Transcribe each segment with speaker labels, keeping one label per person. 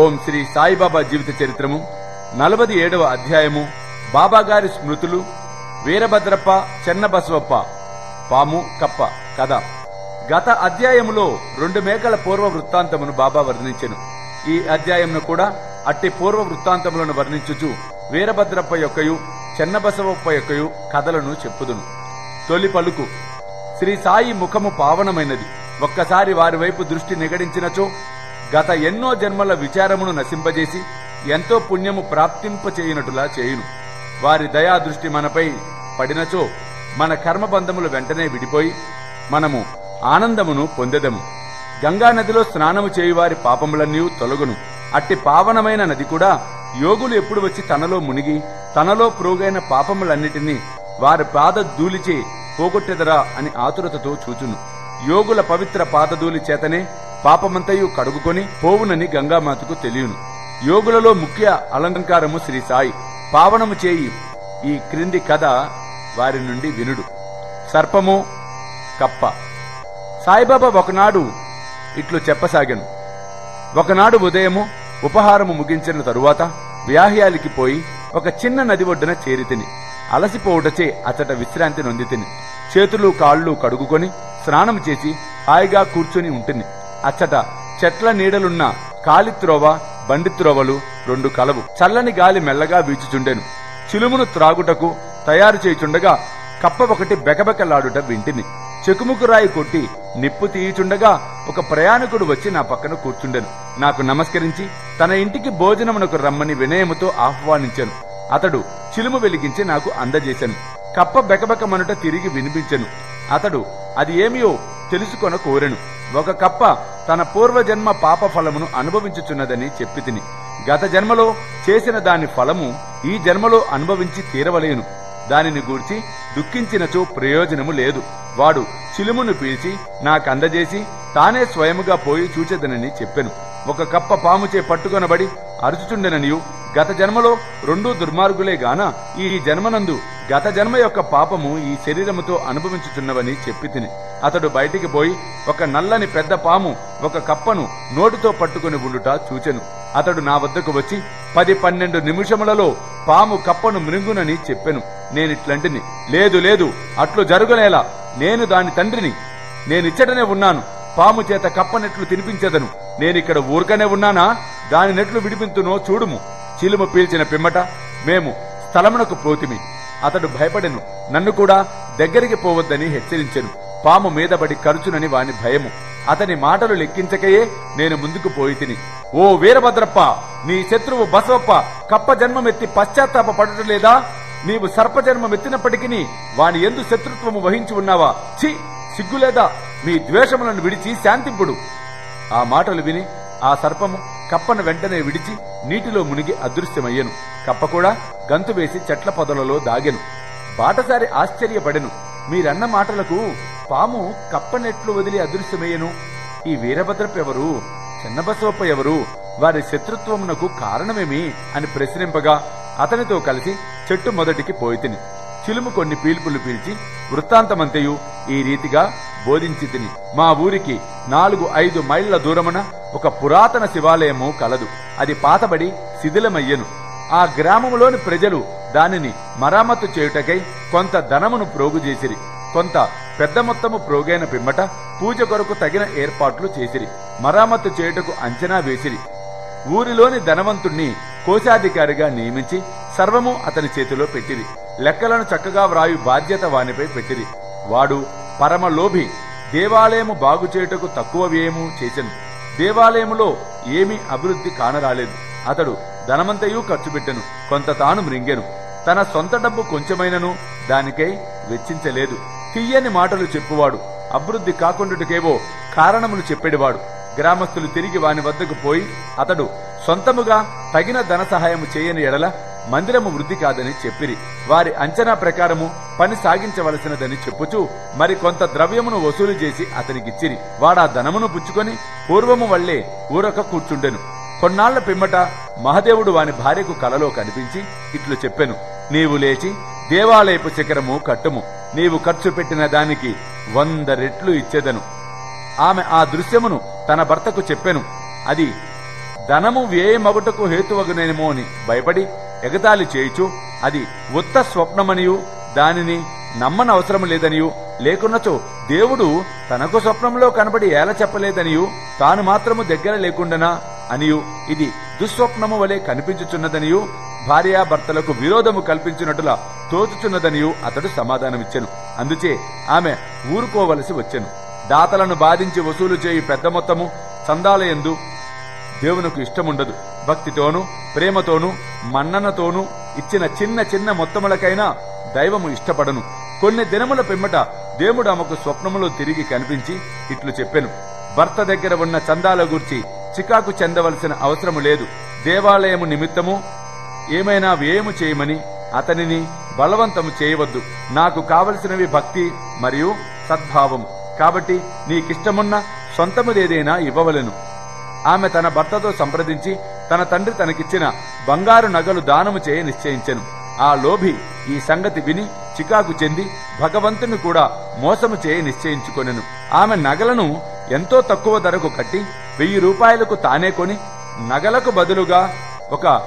Speaker 1: ఓం శ్రీ సాయిబాబా జీవిత చరిత్రము నలభై ఏడవ అధ్యాయము బాబాగారి స్మృతులు వీరభద్రప్ప చెన్నబసవప్ప పాము కప్ప కథ. గత అధ్యాయములో రెండు మేకల పూర్వ వృత్తాంతమును బాబా వర్ణించెను. ఈ అధ్యాయమును కూడా అట్టి పూర్వ వృత్తాంతములను వర్ణించుచు వీరభద్రప్ప యొక్కయు చెన్నబసవప్ప యొక్కయు కథలను చెప్పుదును. తొలి పలుకు శ్రీ సాయి ముఖము పావనమైనది. ఒక్కసారి వారి వైపు దృష్టి నిగడించినచో గత ఎన్నో జన్మల విచారమును నశింపజేసి ఎంతో పుణ్యము ప్రాప్తింపచేయునటులా చేయును. వారి దయా దృష్టి మనపై పడినచో మన కర్మబంధములు వెంటనే విడిపోయి మనము ఆనందమును పొందెదము. గంగా నదిలో స్నానము చేయువారి పాపములన్నీ తొలగును. అట్టి పావనమైన నది కూడా యోగులు ఎప్పుడు వచ్చి తనలో మునిగి తనలో ప్రోగైన పాపములన్నిటినీ వారి పాద ధూళిచే పోగొట్టెదరా అని ఆతురతతో చూచును. యోగుల పవిత్ర పాదధూలి చేతనే పాపమంతయు కడుగుకొని పోవునని గంగామాతకు తెలియను. యోగులలో ముఖ్య అలంకారము శ్రీ సాయి. పావనము చేయి. ఈ క్రింది కథ వారి నుండి వినుడు. సర్పము కప్ప. సాయిబాబా ఒకనాడు ఇట్లు చెప్పసాగాను. ఒకనాడు ఉదయము ఉపహారము ముగించిన తరువాత వ్యాహ్యాలికి పోయి ఒక చిన్న నది ఒడ్డున చేరితిని. అలసిపోవుటచే అతట విశ్రాంతి నొందితిని. చేతులు కాళ్ళు కడుగుకొని స్నానం చేసి హాయిగా కూర్చుని ఉంటుంది అచ్చట చెట్ల నీడలున్న కాలిత్రోవ బండిత్రోవలు రెండు కలవు. చల్లని గాలి మెల్లగా వీచుచుండెను. చిలుమును త్రాగుటకు తయారు చేయుచుండగా కప్ప ఒకటి బెకబెకలాడుట వింటిని. చెకుముకురాయి కొట్టి నిప్పు తీయుచుండగా ఒక ప్రయాణికుడు వచ్చి నా పక్కన కూర్చుండెను. నాకు నమస్కరించి తన ఇంటికి భోజనమునకు రమ్మని వినయముతో ఆహ్వానించాను. అతడు చిలుము వెలిగించి నాకు అందజేశాను కప్ప బెకబెకమనుట తిరిగి వినిపించెను. అతడు అది ఏమియో తెలుసుకొన కోరెను. ఒక కప్ప తన పూర్వజన్మ పాప ఫలమును అనుభవించుచున్నదని చెప్పి తిని గత జన్మలో చేసిన దాని ఫలము ఈ జన్మలో అనుభవించి తీరవలేను. దానిని గూర్చి దుఃఖించినచో ప్రయోజనము లేదు. వాడు చిలుమును పీల్చి నాకందజేసి తానే స్వయముగా పోయి చూచెదనని చెప్పెను. ఒక కప్ప పాముచే పట్టుకొనబడి అరుచుచుండెననియు గత జన్మలో రెండూ దుర్మార్గులే గాన ఈ జన్మనందు గత జన్మ యొక్క పాపము ఈ శరీరముతో అనుభవించుచున్నవని చెప్పి తిని అతడు బయటికి పోయి ఒక నల్లని పెద్ద పాము ఒక కప్పను నోటితో పట్టుకుని ఉండుట చూచెను. అతడు నా వద్దకు వచ్చి పది పన్నెండు నిమిషములలో పాము కప్పను మృంగునని చెప్పెను. నేనిట్లంటిని లేదు లేదు అట్లు జరుగునేలా నేను దాని తండ్రిని. నేనిచ్చటనే ఉన్నాను. పాము చేత కప్పనెట్లు తినిపించదను. నేనిక్కడ ఊరకనే ఉన్నానా? దాని నెట్లు విడిపింతునో చూడుము. చిలుము పీల్చిన పిమ్మట మేము స్థలమునకు పోతిమి. అతడు భయపడెను. నన్ను కూడా దగ్గరికి పోవద్దని హెచ్చరించెను. పాము మీదబడి కరుచునని వాని భయము. అతని మాటలు లెక్కించకయే నేను ముందుకు పోయి తిని. ఓ వీరభద్రప్ప నీ శత్రువు బసవప్ప కప్ప జన్మమెత్తి పశ్చాత్తాప పడటలేదా? నీవు సర్పజన్మమెత్తినప్పటికీ వాని ఎందు శత్రుత్వము వహించి ఉన్నావా? ఛీ సిగ్గులేదా? మీ ద్వేషములను విడిచి శాంతింపుడు. ఆ మాటలు విని ఆ సర్పము కప్పను వెంటనే విడిచి నీటిలో మునిగి అదృశ్యమయ్యను. కప్ప కూడా గంతు వేసి చెట్ల పొదలలో దాగెను. బాటసారి ఆశ్చర్యపడెను. మీరన్న మాటలకు పాము కప్పనెట్లు వదిలి అదృశ్యమయ్యను. ఈ వీరభద్రప్ప ఎవరు? ఎవరు? వారి శత్రుత్వమునకు కారణమేమి? అని ప్రశ్నింపగా అతనితో కలిసి చెట్టు మొదటికి పోయితిని చిలుము కొన్ని పీల్పులు పీల్చి వృత్తాంతమంతయు ఈ రీతిగా బోధించి తిని మా ఊరికి నాలుగు ఐదు మైళ్ళ దూరమున ఒక పురాతన శివాలయము కలదు. అది పాతబడి శిథిలమయ్యను. ఆ గ్రామములోని ప్రజలు దానిని మరామత్తు చేయుటకై కొంత ధనమును ప్రోగు చేసిరి. కొంత పెద్ద మొత్తము ప్రోగైన పిమ్మట పూజ కొరకు తగిన ఏర్పాట్లు చేసిరి. మరామత్తు చేయుటకు అంచనా వేసిరి. ఊరిలోని ధనవంతుణ్ణి కోశాధికారిగా నియమించి సర్వము అతని చేతిలో పెట్టిరి. లెక్కలను చక్కగా వ్రాయు బాధ్యత వానిపై పెట్టిరి. వాడు పరమలోభి దేవాలయము బాగు చేయుటకు తక్కువ వ్యయము చేసెను. దేవాలయములో ఏమీ అభివృద్ధి కానరాలేదు. అతడు ధనమంతయు ఖర్చు పెట్టెను. కొంత తాను మృంగెను. తన సొంత డబ్బు కొంచెమైనను దానికై వెచ్చించలేదు. తీయని మాటలు చెప్పువాడు. అభివృద్ధి కాకుండాకేవో కారణములు చెప్పేడివాడు గ్రామస్తులు తిరిగి వాని వద్దకు పోయి అతడు సొంతముగా తగిన ధన సహాయము చేయని ఎడల మందిరము వృద్ధి కాదని చెప్పిరి. వారి అంచనా ప్రకారము పని సాగించవలసినదని చెప్పుచూ మరి కొంత ద్రవ్యమును వసూలు చేసి అతనికిచ్చిరి. వాడా ధనమును పుచ్చుకొని పూర్వము వల్లే ఊరక కూర్చుండెను. కొన్నాళ్ళ పిమ్మట మహదేవుడు వాని భార్యకు కలలో కనిపించి ఇట్లు చెప్పెను. నీవు లేచి దేవాలయపు శిఖరము కట్టుము. నీవు ఖర్చు పెట్టిన దానికి వంద రెట్లు ఇచ్చేదను. ఆమె ఆ దృశ్యమును తన భర్తకు చెప్పెను. అది ధనము వ్యయమగుటకు హేతువగునేమో అని భయపడి ఎగతాళి చేయుచు అది ఉత్త స్వప్నమనియు దానిని నమ్మనవసరం లేదనియు లేకున్నచో దేవుడు తనకు స్వప్నంలో కనబడి ఏల చెప్పలేదనియు తాను మాత్రము దగ్గర లేకుండానా అనియు ఇది దుస్వప్నము వలె కనిపించుచున్నదనియు భార్యాభర్తలకు విరోధము కల్పించినట్టులా తోచుచున్నదనియు అతడు సమాధానమిచ్చెను. అందుచే ఆమె ఊరుకోవలసి వచ్చెను. దాతలను బాధించి వసూలు చేయి పెద్ద మొత్తము చందాలయందు దేవునికి ఇష్టముండదు. భక్తితోనూ ప్రేమతోనూ మన్ననతోనూ ఇచ్చిన చిన్న చిన్న మొత్తములకైనా దైవము ఇష్టపడను. కొన్ని దినముల పిమ్మట దేవుడు ఆమెకు స్వప్నములో తిరిగి కనిపించి ఇట్లు చెప్పెను. భర్త దగ్గర ఉన్న చందాల గూర్చి చికాకు చెందవలసిన అవసరము లేదు. దేవాలయము నిమిత్తము ఏమైనా వ్యయము చేయమని అతనిని బలవంతము చేయవద్దు. నాకు కావలసినవి భక్తి మరియు సద్భావము. కాబట్టి నీకిష్టమున్న సొంతముదేదైనా ఇవ్వవలెను. ఆమె తన భర్తతో సంప్రదించి తన తండ్రి తనకిచ్చిన బంగారు నగలు దానము చేయ నిశ్చయించెను. ఆ లోభి ఈ సంగతి విని చికాకు చెంది భగవంతుని కూడా మోసము చేయ నిశ్చయించుకొనెను. ఆమె నగలను ఎంతో తక్కువ ధరకు కట్టి వెయ్యి రూపాయలకు తానే కొని నగలకు బదులుగా ఒక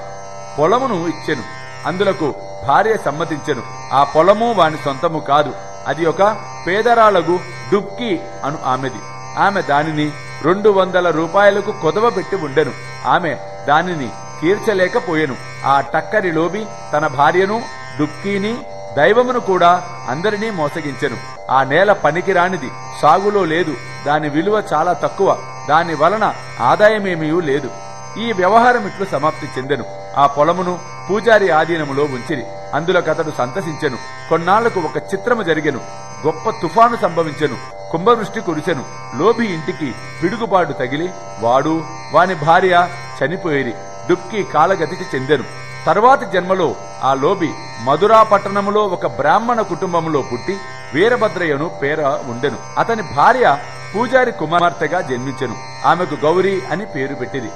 Speaker 1: పొలమును ఇచ్చెను. అందులకు భార్య సమ్మతించెను. ఆ పొలము వాని సొంతము కాదు. అది ఒక పేదరాలకు డుబ్కి అను ఆమెది. ఆమె దానిని రెండు వందల రూపాయలకు కొదవ పెట్టి ఉండెను. ఆమె దానిని తీర్చలేకపోయెను. ఆ టక్కరి లోబి తన భార్యను డుక్కీని దైవమును కూడా అందరినీ మోసగించెను. ఆ నేల పనికిరానిది సాగులో లేదు దాని విలువ చాలా తక్కువ దాని వలన ఆదాయమేమీ లేదు. ఈ వ్యవహారం ఇట్లు సమాప్తి చెందెను. ఆ పొలమును పూజారి ఆధీనములో ఉంచిరి. అందులోకతడు సంతసించెను. కొన్నాళ్ళకు ఒక చిత్రము జరిగెను. గొప్ప తుఫాను సంభవించెను కుంభవృష్టి కురిసెను. లోభి ఇంటికి పిడుగుబాటు తగిలి వాడు వాని భార్య చనిపోయిరి దుక్కి కాలగతికి చెందెను. తర్వాతి జన్మలో ఆ లోబి మధురా పట్టణములో ఒక బ్రాహ్మణ కుటుంబములో పుట్టి వీరభద్రయ్యను పేర ఉండెను. అతని భార్య పూజారి కుమార్తెగా జన్మించెను. ఆమెకు గౌరీ అని పేరు పెట్టింది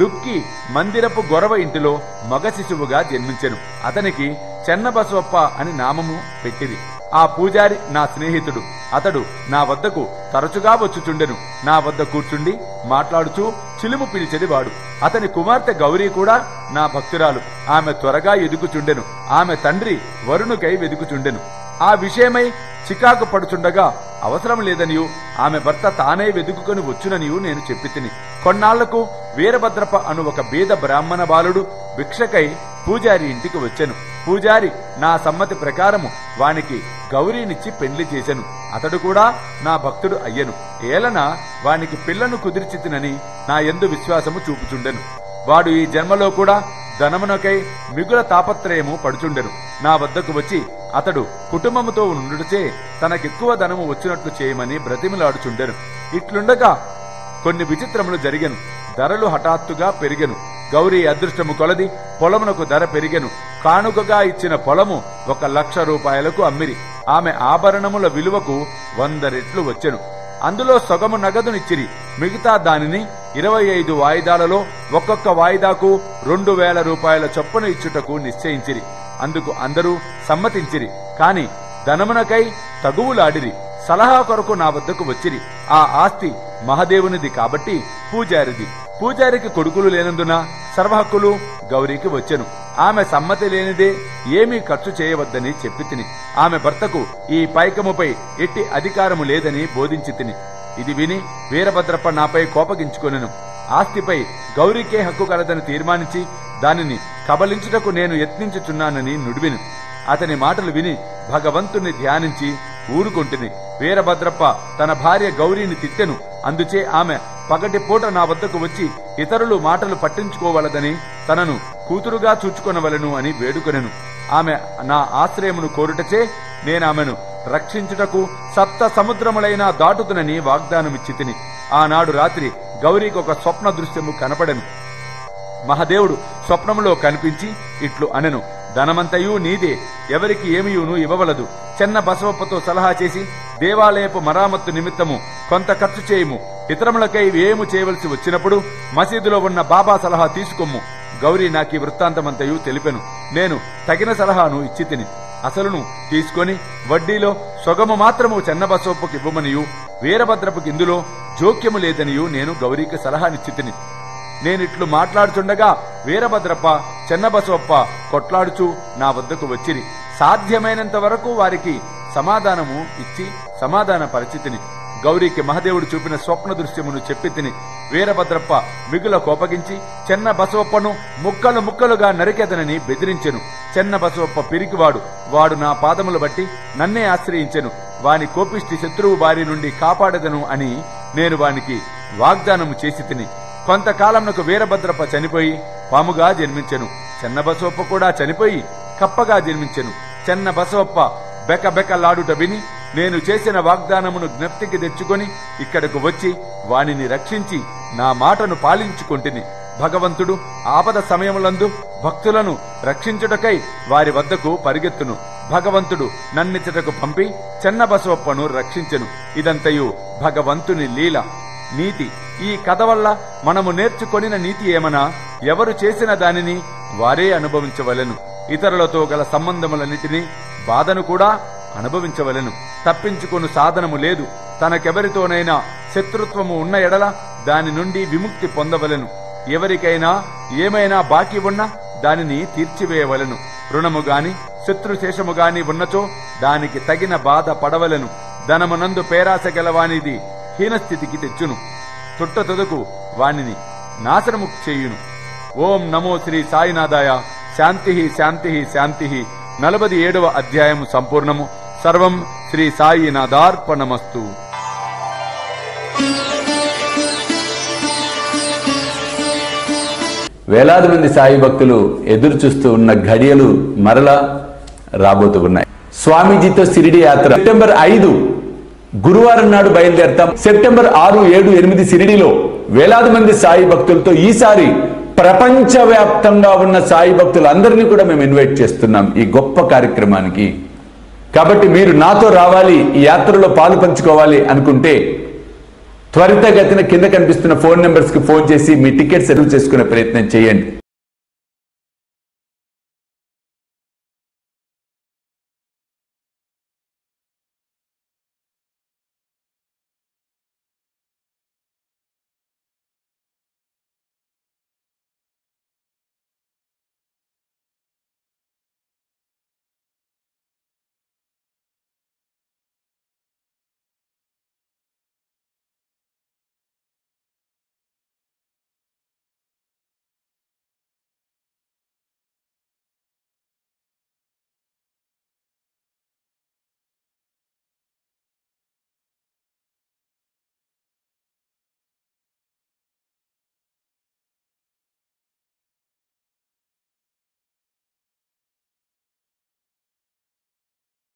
Speaker 1: డుక్కి మందిరపు గొరవ ఇంటిలో మగ శిశువుగా జన్మించెను. అతనికి చెన్నబసవప్ప అని నామము పెట్టిది ఆ పూజారి నా స్నేహితుడు. అతడు నా వద్దకు తరచుగా వచ్చుచుండెను. నా వద్ద కూర్చుండి మాట్లాడుచూ చిలుము పిలిచెదివాడు అతని కుమార్తె గౌరీ కూడా నా భక్తురాలు. ఆమె త్వరగా ఎదుగుచుండెను. ఆమె తండ్రి వరుణుకై వెదుకుచుండెను. ఆ విషయమై చికాకు పడుచుండగా అవసరం లేదనియు. ఆమె భర్త తానే వెదుకుకొని వచ్చుననియు నేను చెప్పి తిని కొన్నాళ్ళకు వీరభద్రప అను ఒక బీద బ్రాహ్మణ బాలుడు భిక్షకై పూజారి ఇంటికి వచ్చెను. పూజారి నా సమ్మతి ప్రకారము వానికి గౌరీనిచ్చి పెండ్లి చేశను. అతడు కూడా నా భక్తుడు అయ్యెను. ఏలన వానికి పిల్లను కుదిర్చితినని నా ఎందు విశ్వాసము చూపుచుండెను. వాడు ఈ జన్మలో కూడా ధనమునకై మిగుల తాపత్రయము పడుచుండెను. నా వద్దకు వచ్చి అతడు కుటుంబముతో నుండుచే తనకెక్కువ ధనము వచ్చినట్లు చేయమని బ్రతిమిలాడుచుండెను. ఇట్లుండగా కొన్ని విచిత్రములు జరిగెను. ధరలు హఠాత్తుగా పెరిగెను. గౌరీ అదృష్టము కొలది పొలమునకు ధర పెరిగెను. కానుకగా ఇచ్చిన పొలము ఒక లక్ష రూపాయలకు అమ్మిరి. ఆమె ఆభరణముల విలువకు వంద రెట్లు వచ్చెను. అందులో సొగము నగదునిచ్చిరి. మిగతా దానిని ఇరవై ఐదు వాయిదాలలో ఒక్కొక్క వాయిదాకు రెండు వేల రూపాయల చొప్పున ఇచ్చుటకు నిశ్చయించిరి. అందుకు అందరూ సమ్మతించిరి. కాని ధనమునకై తగువులాడిరి. సలహా కొరకు నా వద్దకు వచ్చిరి. ఆ ఆస్తి మహదేవునిది కాబట్టి పూజారిది. పూజారికి కొడుకులు లేనందున సర్వహక్కులు గౌరీకి వచ్చెను. ఆమె సమ్మతి లేనిదే ఏమీ ఖర్చు చేయవద్దని చెప్పి తిని. ఆమె భర్తకు ఈ పైకముపై ఎట్టి అధికారము లేదని బోధించి తిని. ఇది విని వీరభద్రప్ప నాపై కోపగించుకొనెను. ఆస్తిపై గౌరీకే హక్కు కలదని తీర్మానించి దానిని కబలించుటకు నేను యత్నించుచున్నానని నుడివిను. అతని మాటలు విని భగవంతుణ్ణి ధ్యానించి ఊరుకొంటిని. వీరభద్రప్ప తన భార్య గౌరీని తిట్టెను. అందుచే ఆమె పగటిపూట నా వద్దకు వచ్చి ఇతరులు మాటలు పట్టించుకోవలదని తనను కూతురుగా చూచుకొనవలను అని వేడుకొనెను. ఆమె నా ఆశ్రయమును కోరుటచే నేనామెను రక్షించుటకు సప్త సముద్రములైన దాటుతునని వాగ్దానమిచ్చి తిని ఆనాడు రాత్రి గౌరీకి ఒక స్వప్న దృశ్యము కనపడెను. మహదేవుడు స్వప్నములో కనిపించి ఇట్లు అనెను ధనమంతయు నీదే ఎవరికి ఏమియును ఇవ్వవలదు. చెన్న బసవప్పతో సలహా చేసి దేవాలయపు మరామత్తు నిమిత్తము కొంత ఖర్చు చేయము. ఇతరములకై ఏము చేయవలసి వచ్చినప్పుడు మసీదులో ఉన్న బాబా సలహా తీసుకొమ్ము గౌరీ నాకీ వృత్తాంతమంతయు తెలిపెను. నేను తగిన సలహాను ఇచ్చి తిని అసలును తీసుకొని వడ్డీలో సొగము మాత్రము చెన్నబసవప్పకు ఇవ్వమనియు వీరభద్రపుకి ఇందులో జోక్యము లేదనియు నేను గౌరీకి సలహానిచ్చి తిని నేనిట్లు మాట్లాడుచుండగా వీరభద్రప్ప చెన్నబసవప్ప కొట్లాడుచు నా వద్దకు వచ్చిరి. సాధ్యమైనంత వరకు వారికి సమాధానము ఇచ్చి సమాధాన పరిస్థితిని గౌరీకి మహదేవుడు చూపిన స్వప్న దృశ్యమును చెప్పి తిని వీరభద్రప్ప మిగుల కోపగించి చెన్న బసవప్పను ముక్కలు ముక్కలుగా నరికెదనని బెదిరించెను. చెన్న బసవప్ప పిరికివాడు. వాడు నా పాదములు బట్టి నన్నే ఆశ్రయించెను. వాని కోపిష్టి శత్రువు బారి నుండి కాపాడదను అని నేను వానికి వాగ్దానము చేసి తిని కొంతకాలంనకు వీరభద్రప్ప చనిపోయి పాముగా జన్మించెను. చెన్న బసవప్ప కూడా చనిపోయి కప్పగా జన్మించెను. చెన్న బసవప్ప బెక లాడుట విని నేను చేసిన వాగ్దానమును జ్ఞప్తికి తెచ్చుకొని ఇక్కడకు వచ్చి వానిని రక్షించి నా మాటను పాలించుకొంటిని. భగవంతుడు ఆపద సమయములందు భక్తులను రక్షించుటకై వారి వద్దకు పరిగెత్తును. భగవంతుడు నన్నిచ్చటకు పంపి చెన్న బసవప్పను రక్షించెను. ఇదంతయు భగవంతుని లీల. నీతి. ఈ కథ వల్ల మనము నేర్చుకొనిన నీతి ఏమనా? ఎవరు చేసిన దానిని వారే అనుభవించవలెను. ఇతరులతో గల సంబంధములన్నిటినీ బాధను కూడా అనుభవించవలెను. తప్పించుకొను సాధనము లేదు. తనకెవరితోనైనా శత్రుత్వము ఉన్న ఎడల దాని నుండి విముక్తి పొందవలెను. ఎవరికైనా ఏమైనా బాకీ ఉన్నా దానిని తీర్చివేయవలెను. రుణము గాని శత్రుశేషము గాని ఉన్నచో దానికి తగిన బాధ పడవలెను. ధనమునందు పేరాస గలవానిది హీనస్థితికి తెచ్చును. తుట్ట తుదకు వానిని నాశనము చేయును. ఓం నమో శ్రీ సాయినాథాయ. శాంతి శాంతి శాంతి. నలభై ఏడవ అధ్యాయము సంపూర్ణము. సర్వం శ్రీ సాయినాథార్పణమస్తు
Speaker 2: వేలాది మంది సాయి భక్తులు ఎదురు చూస్తూ ఉన్న ఘడియలు మరలా రాబోతూ ఉన్నాయి స్వామీజీతో సిరిడి యాత్ర. సెప్టెంబర్ ఐదు గురువారం నాడు బయలుదేరతాం. సెప్టెంబర్ ఆరు ఏడు ఎనిమిది సిరిడిలో వేలాది మంది సాయి భక్తులతో ఈసారి ప్రపంచవ్యాప్తంగా ఉన్న సాయి భక్తులందరినీ కూడా మేము ఇన్వైట్ చేస్తున్నాం ఈ గొప్ప కార్యక్రమానికి. కాబట్టి మీరు నాతో రావాలి ఈ యాత్రలో పాలు పంచుకోవాలి అనుకుంటే త్వరితగతిన కింద కనిపిస్తున్న ఫోన్ నెంబర్స్కి ఫోన్ చేసి మీ టికెట్ సెటిల్ చేసుకునే ప్రయత్నం చేయండి.